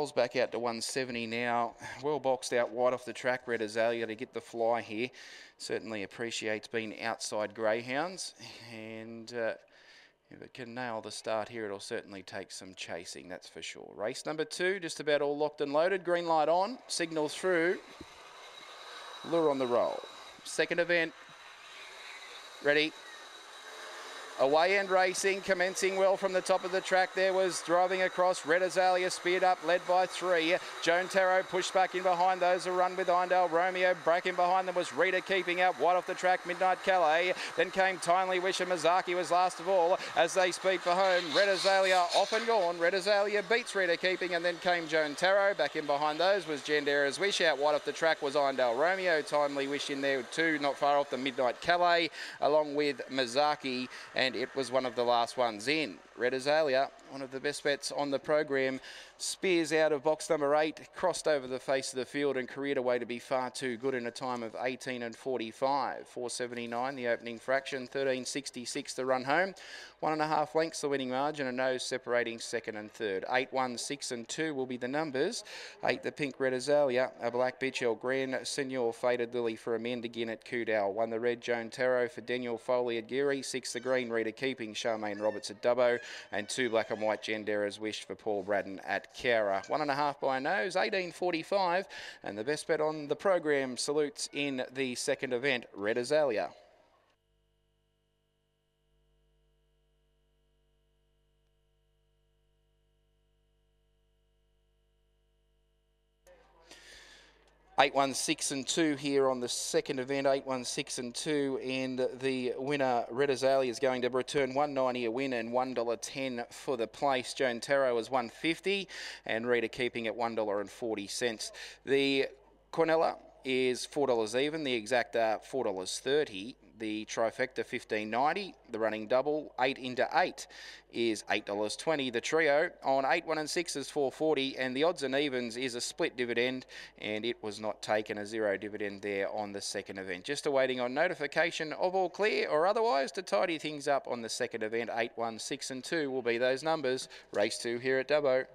Back out to 170 now. Well boxed out wide off the track, Red Azalea to get the fly here. Certainly appreciates being outside greyhounds. And uh, if it can nail the start here, it'll certainly take some chasing, that's for sure. Race number two, just about all locked and loaded. Green light on, signal through. Lure on the roll. Second event. Ready. Away end racing, commencing well from the top of the track. There was driving across. Red Azalea speared up, led by three. Joan Tarot pushed back in behind those who run with Indale Romeo. Breaking behind them was Rita keeping out wide off the track. Midnight Calais. Then came Timely Wish and Mazaki was last of all as they speed for home. Red Azalea off and gone. Red Azalea beats Rita keeping and then came Joan Tarot. Back in behind those was Gendera's Wish. Out wide off the track was Indale Romeo. Timely Wish in there too, not far off the Midnight Calais, along with Mazaki and and it was one of the last ones in. Red Azalea, one of the best bets on the program, spears out of box number eight, crossed over the face of the field and careered away to be far too good in a time of 18 and 45. 479 the opening fraction, 1366 the run home. One and a half lengths the winning margin, a nose separating second and third. Eight, one, six, and two will be the numbers. Eight, the pink red azalea, a black bitch El Grand Senor faded lily for a mend again at Coodale. One the red Joan Tarot for Daniel Foley at Geary. Six the green Rita Keeping Charmaine Roberts at Dubbo and two black and white Gendera's Wish for Paul Braddon at Cowra. One and a half by a nose, 18.45, and the best bet on the program salutes in the second event, Red Azalea. Eight one six and two here on the second event. Eight one six and two, and the winner Red Azalea is going to return one ninety a win and one dollar ten for the place. Joan Tarot is one fifty, and Rita keeping at one dollar and forty cents. The quinella is four dollars even. The exact uh, four dollars thirty. The trifecta fifteen ninety. The running double eight into eight is eight dollars twenty. The trio on eight one and six is four forty, and the odds and evens is a split dividend, and it was not taken a zero dividend there on the second event. Just awaiting on notification of all clear or otherwise to tidy things up on the second event. Eight one six and two will be those numbers. Race two here at Dubbo.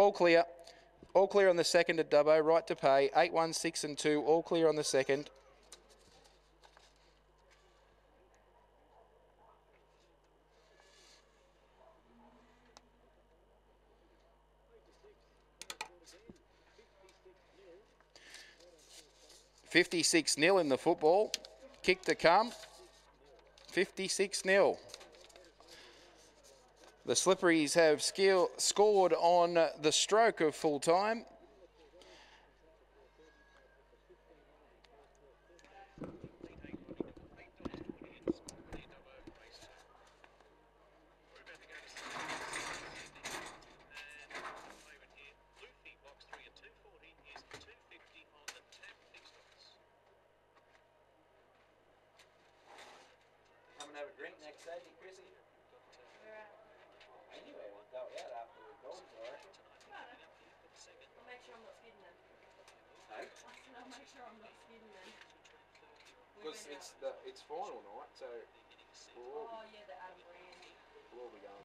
All clear. All clear on the second at Dubbo. Right to pay. 8, 1, 6 and 2. All clear on the second. Fifty-six nil in the football. Kick to come. Fifty-six nil. The Slipperies have skill, scored on the stroke of full time. Have a drink next Saturday, Chrissy. Anyway, we'll go out after the dogs are. I'll make sure I'm not skidding then. Hey? I said I'll make sure I'm not skidding then. Because it's the it's final night, so oh, we'll all Oh yeah, the Adam Brand. we'll all be going.